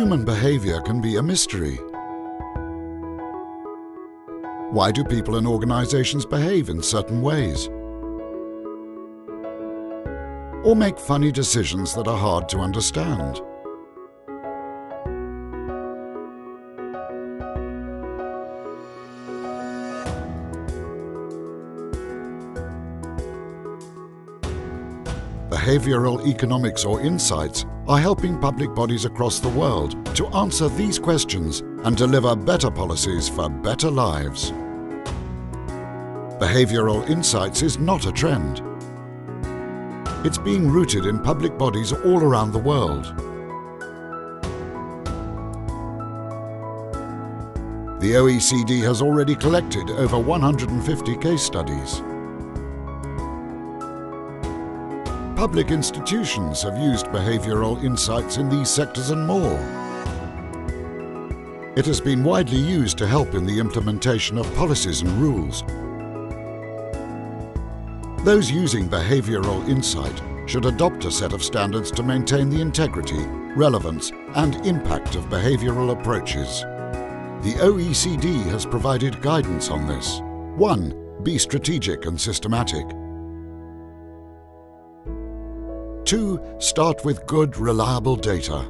human behavior can be a mystery. Why do people and organizations behave in certain ways? Or make funny decisions that are hard to understand? Behavioral economics or insights are helping public bodies across the world to answer these questions and deliver better policies for better lives. Behavioral insights is not a trend. It's being rooted in public bodies all around the world. The OECD has already collected over 150 case studies. Public institutions have used behavioral insights in these sectors and more. It has been widely used to help in the implementation of policies and rules. Those using behavioral insight should adopt a set of standards to maintain the integrity, relevance and impact of behavioral approaches. The OECD has provided guidance on this. 1. Be strategic and systematic. 2. Start with good, reliable data.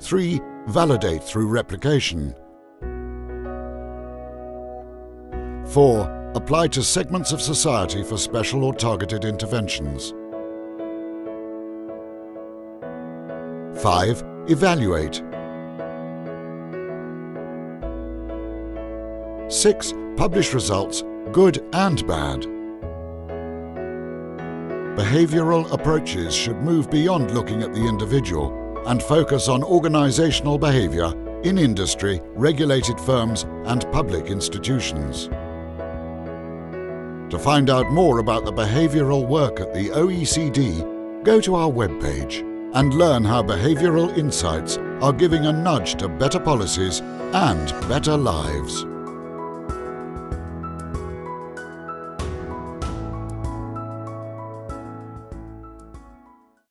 3. Validate through replication. 4. Apply to segments of society for special or targeted interventions. 5. Evaluate. 6. Publish results, good and bad. Behavioral approaches should move beyond looking at the individual and focus on organizational behavior in industry, regulated firms and public institutions. To find out more about the behavioral work at the OECD, go to our webpage and learn how behavioral insights are giving a nudge to better policies and better lives.